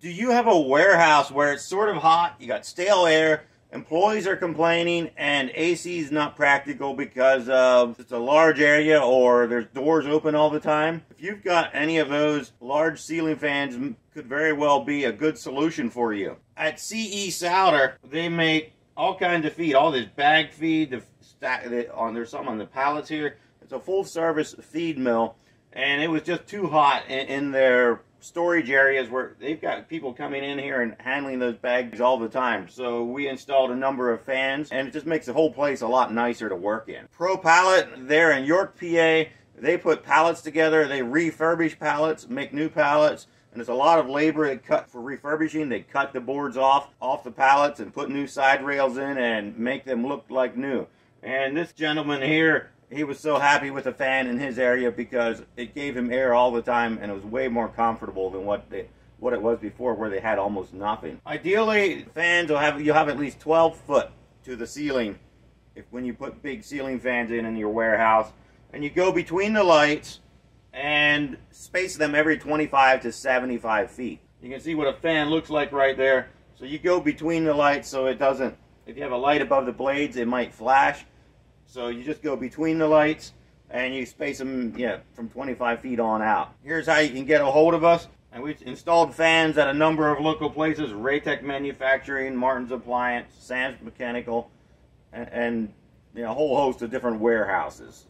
Do you have a warehouse where it's sort of hot, you got stale air, employees are complaining, and AC is not practical because of it's a large area or there's doors open all the time? If you've got any of those, large ceiling fans could very well be a good solution for you. At CE Souder, they make all kinds of feed, all this bag feed, the stack on there's some on the pallets here. It's a full service feed mill, and it was just too hot in, in their storage areas where they've got people coming in here and handling those bags all the time. So we installed a number of fans and it just makes the whole place a lot nicer to work in. Pro Pallet, they're in York, PA. They put pallets together, they refurbish pallets, make new pallets, and it's a lot of labor they cut for refurbishing. They cut the boards off off the pallets and put new side rails in and make them look like new. And this gentleman here he was so happy with the fan in his area because it gave him air all the time and it was way more comfortable than what they what it was before where they had almost nothing. Ideally, fans will have you have at least 12 foot to the ceiling if when you put big ceiling fans in in your warehouse and you go between the lights and space them every 25 to 75 feet. You can see what a fan looks like right there. So you go between the lights so it doesn't if you have a light above the blades it might flash so you just go between the lights and you space them yeah, from 25 feet on out. Here's how you can get a hold of us. And we've installed fans at a number of local places, Raytec Manufacturing, Martin's Appliance, Sam's Mechanical, and, and you know, a whole host of different warehouses.